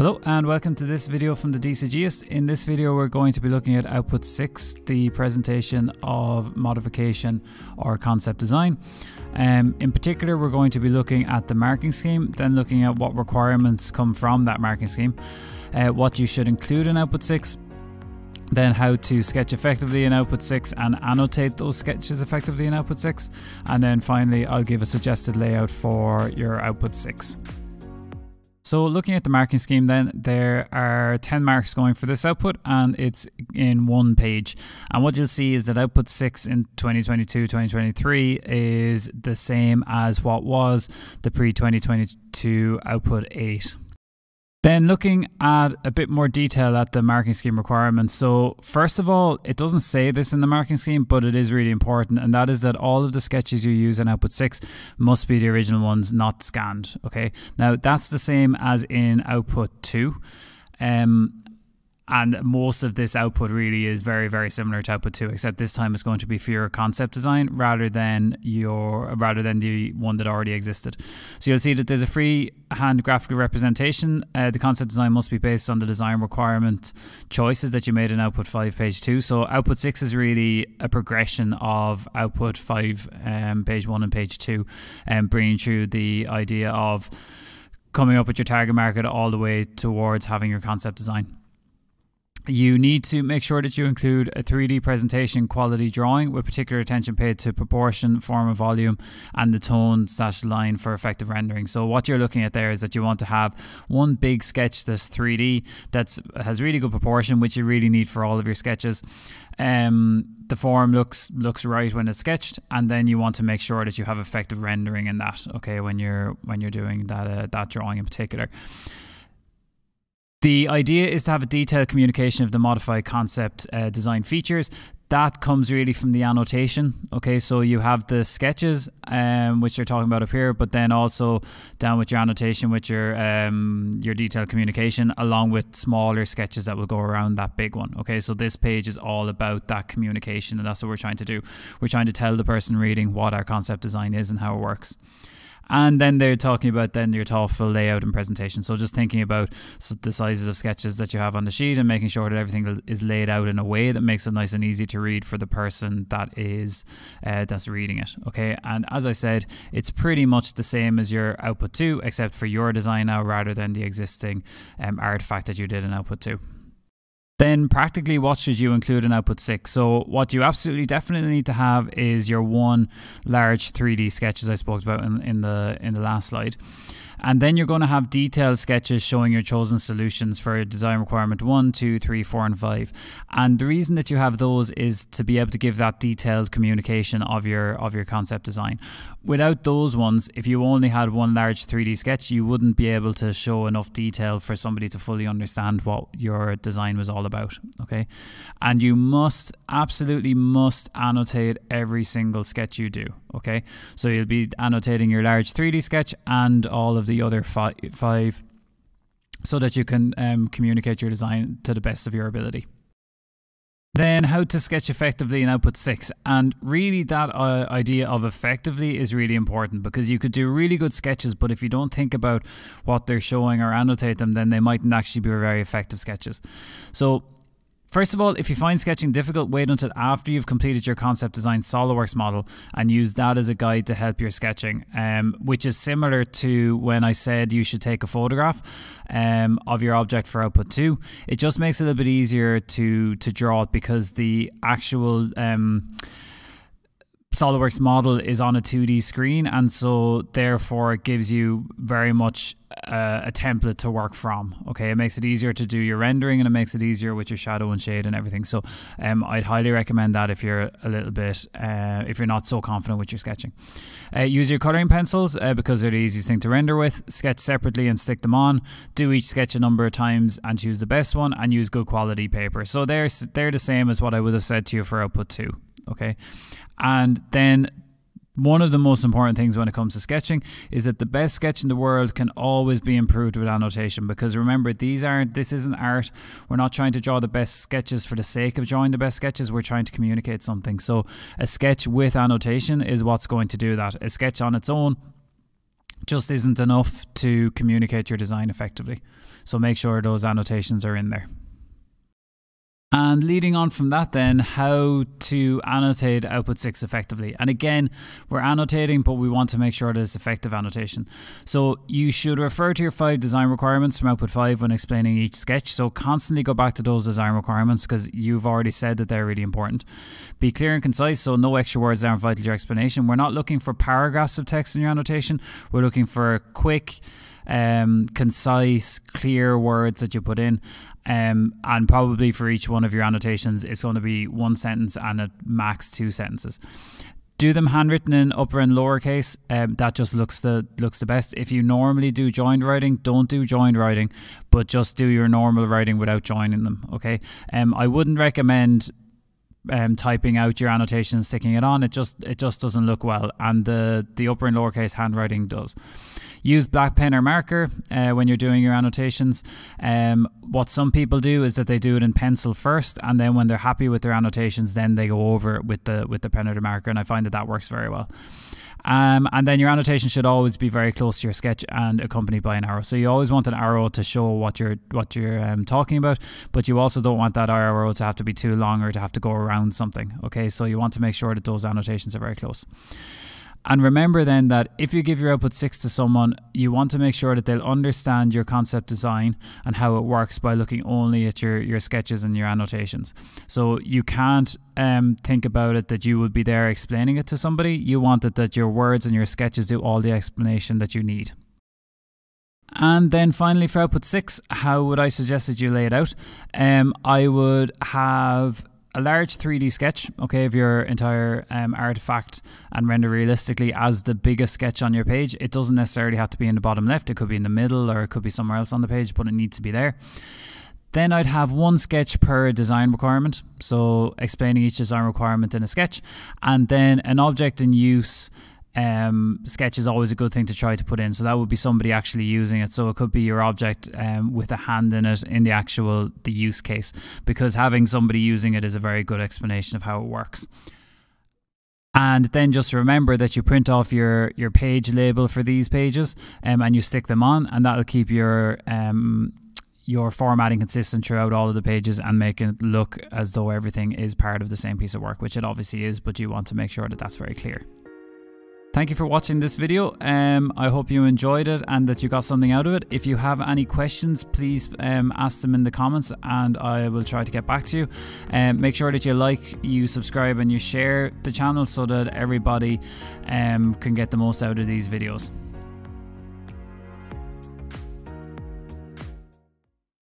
Hello and welcome to this video from the DCGist. In this video we're going to be looking at output 6, the presentation of modification or concept design. Um, in particular we're going to be looking at the marking scheme, then looking at what requirements come from that marking scheme, uh, what you should include in output 6, then how to sketch effectively in output 6 and annotate those sketches effectively in output 6 and then finally I'll give a suggested layout for your output 6. So looking at the marking scheme then, there are 10 marks going for this output and it's in one page. And what you'll see is that output 6 in 2022-2023 is the same as what was the pre-2022 output 8. Then looking at a bit more detail at the marking scheme requirements. So first of all, it doesn't say this in the marking scheme, but it is really important. And that is that all of the sketches you use in output six must be the original ones, not scanned. Okay. Now that's the same as in output two. Um, and most of this output really is very very similar to output 2 except this time it's going to be for your concept design rather than your rather than the one that already existed. So you'll see that there's a free hand graphical representation. Uh, the concept design must be based on the design requirement choices that you made in output 5 page 2 so output 6 is really a progression of output 5 um, page 1 and page 2 and um, bringing through the idea of coming up with your target market all the way towards having your concept design you need to make sure that you include a 3D presentation quality drawing with particular attention paid to proportion, form and volume, and the tone slash line for effective rendering. So what you're looking at there is that you want to have one big sketch that's 3D that has really good proportion, which you really need for all of your sketches. Um, the form looks looks right when it's sketched, and then you want to make sure that you have effective rendering in that. Okay, when you're when you're doing that uh, that drawing in particular. The idea is to have a detailed communication of the modified concept uh, design features. That comes really from the annotation. Okay, so you have the sketches, um, which you're talking about up here, but then also down with your annotation, with your um, your detailed communication, along with smaller sketches that will go around that big one. Okay, so this page is all about that communication, and that's what we're trying to do. We're trying to tell the person reading what our concept design is and how it works. And then they're talking about then your TOEFL layout and presentation. So just thinking about the sizes of sketches that you have on the sheet and making sure that everything is laid out in a way that makes it nice and easy to read for the person that is uh, that's reading it. Okay, and as I said, it's pretty much the same as your output two, except for your design now rather than the existing um, artifact that you did in output two. Then practically what should you include in output 6? So what you absolutely definitely need to have is your one large 3D sketch as I spoke about in, in the in the last slide. And then you're going to have detailed sketches showing your chosen solutions for design requirement one, two, three, four, and 5. And the reason that you have those is to be able to give that detailed communication of your of your concept design. Without those ones, if you only had one large 3D sketch, you wouldn't be able to show enough detail for somebody to fully understand what your design was all about, okay? And you must absolutely must annotate every single sketch you do, okay? So you'll be annotating your large 3D sketch and all of the other fi five so that you can um, communicate your design to the best of your ability. Then how to sketch effectively in output 6 and really that uh, idea of effectively is really important because you could do really good sketches but if you don't think about what they're showing or annotate them then they mightn't actually be very effective sketches. So First of all, if you find sketching difficult, wait until after you've completed your concept design SOLIDWORKS model and use that as a guide to help your sketching, um, which is similar to when I said you should take a photograph um, of your object for output 2. It just makes it a little bit easier to, to draw it because the actual... Um, SOLIDWORKS model is on a 2D screen, and so therefore it gives you very much uh, a template to work from. Okay, it makes it easier to do your rendering and it makes it easier with your shadow and shade and everything. So, um, I'd highly recommend that if you're a little bit, uh, if you're not so confident with your sketching. Uh, use your coloring pencils uh, because they're the easiest thing to render with. Sketch separately and stick them on. Do each sketch a number of times and choose the best one, and use good quality paper. So they're they're the same as what I would have said to you for output two okay? And then one of the most important things when it comes to sketching is that the best sketch in the world can always be improved with annotation because remember these aren't this isn't art we're not trying to draw the best sketches for the sake of drawing the best sketches we're trying to communicate something so a sketch with annotation is what's going to do that a sketch on its own just isn't enough to communicate your design effectively. So make sure those annotations are in there. And leading on from that, then, how to annotate output 6 effectively. And again, we're annotating, but we want to make sure that it's effective annotation. So you should refer to your five design requirements from output 5 when explaining each sketch. So constantly go back to those design requirements because you've already said that they're really important. Be clear and concise, so no extra words aren't vital to your explanation. We're not looking for paragraphs of text in your annotation, we're looking for quick, um, concise, clear words that you put in. Um, and probably for each one of your annotations, it's going to be one sentence and a max two sentences. Do them handwritten in upper and lowercase. Um, that just looks the looks the best. If you normally do joined writing, don't do joined writing, but just do your normal writing without joining them. Okay. Um, I wouldn't recommend um, typing out your annotation sticking it on. It just it just doesn't look well, and the the upper and lowercase handwriting does. Use black pen or marker uh, when you're doing your annotations. Um, what some people do is that they do it in pencil first, and then when they're happy with their annotations, then they go over it with the with the pen or the marker, and I find that that works very well. Um, and then your annotation should always be very close to your sketch and accompanied by an arrow. So you always want an arrow to show what you're what you're um, talking about, but you also don't want that arrow to have to be too long or to have to go around something. Okay, so you want to make sure that those annotations are very close. And remember then that if you give your output 6 to someone, you want to make sure that they'll understand your concept design and how it works by looking only at your, your sketches and your annotations. So you can't um, think about it that you would be there explaining it to somebody. You want it that your words and your sketches do all the explanation that you need. And then finally for output 6, how would I suggest that you lay it out? Um, I would have a large 3D sketch, okay, of your entire um, artifact and render realistically as the biggest sketch on your page. It doesn't necessarily have to be in the bottom left, it could be in the middle or it could be somewhere else on the page, but it needs to be there. Then I'd have one sketch per design requirement, so explaining each design requirement in a sketch, and then an object in use um, sketch is always a good thing to try to put in. So that would be somebody actually using it. So it could be your object um, with a hand in it in the actual the use case, because having somebody using it is a very good explanation of how it works. And then just remember that you print off your your page label for these pages, um, and you stick them on, and that'll keep your um, your formatting consistent throughout all of the pages and make it look as though everything is part of the same piece of work, which it obviously is, but you want to make sure that that's very clear. Thank you for watching this video. Um, I hope you enjoyed it and that you got something out of it. If you have any questions, please um, ask them in the comments and I will try to get back to you. Um, make sure that you like, you subscribe and you share the channel so that everybody um, can get the most out of these videos.